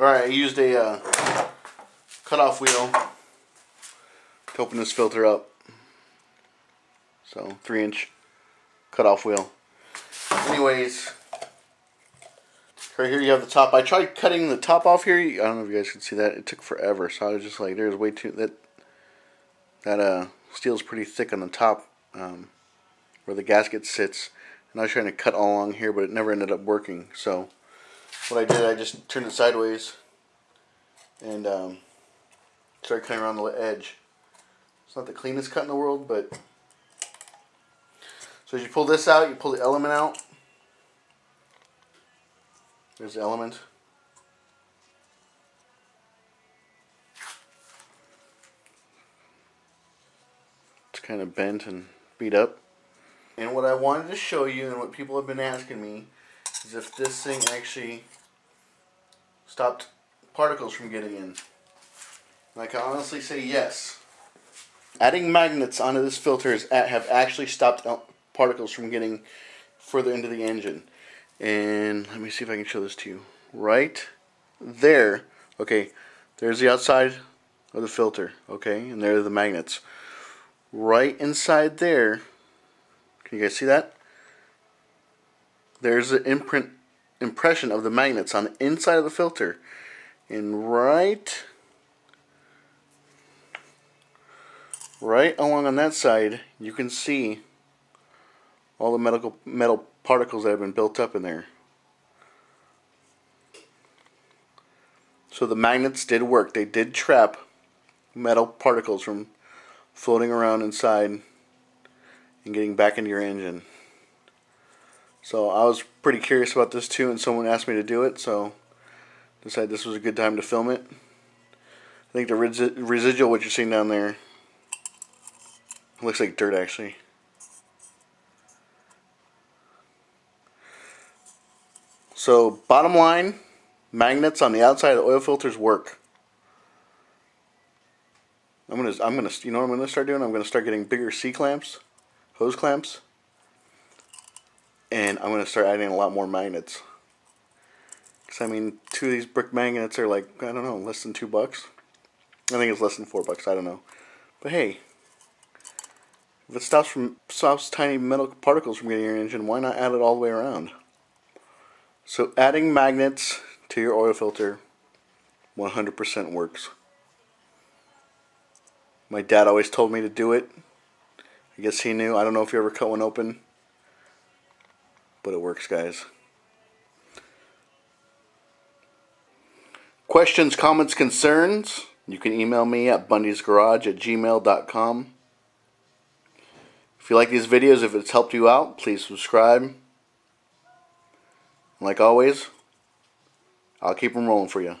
Alright, I used a uh, cutoff wheel to open this filter up. So, 3 inch cutoff wheel. Anyways, right here you have the top. I tried cutting the top off here. I don't know if you guys can see that. It took forever. So I was just like, there's way too, that, that uh, steel is pretty thick on the top um, where the gasket sits. And I was trying to cut all along here, but it never ended up working. So what I did, I just turned it sideways and um, started cutting around the edge. It's not the cleanest cut in the world, but so as you pull this out, you pull the element out. There's the element. It's kind of bent and beat up. And what I wanted to show you and what people have been asking me is if this thing actually stopped particles from getting in. And I can honestly say yes. Adding magnets onto this filter is, have actually stopped particles from getting further into the engine. And let me see if I can show this to you. Right there, okay, there's the outside of the filter, okay, and there are the magnets. Right inside there, can you guys see that? There's an imprint impression of the magnets on the inside of the filter. And right right along on that side, you can see all the medical metal particles that have been built up in there. So the magnets did work. They did trap metal particles from floating around inside and getting back into your engine. So I was pretty curious about this too and someone asked me to do it so decided this was a good time to film it. I think the resi residual what you're seeing down there looks like dirt actually. So bottom line, magnets on the outside of the oil filters work. I'm gonna, I'm gonna, you know what I'm gonna start doing? I'm gonna start getting bigger C clamps, hose clamps, and I'm gonna start adding a lot more magnets. Cause I mean, two of these brick magnets are like I don't know, less than two bucks. I think it's less than four bucks. I don't know, but hey, if it stops from stops tiny metal particles from getting your engine, why not add it all the way around? So adding magnets to your oil filter 100% works. My dad always told me to do it. I guess he knew. I don't know if you ever cut one open. But it works, guys. Questions, comments, concerns? You can email me at bundysgarage at gmail.com. If you like these videos, if it's helped you out, please subscribe. Like always, I'll keep them rolling for you.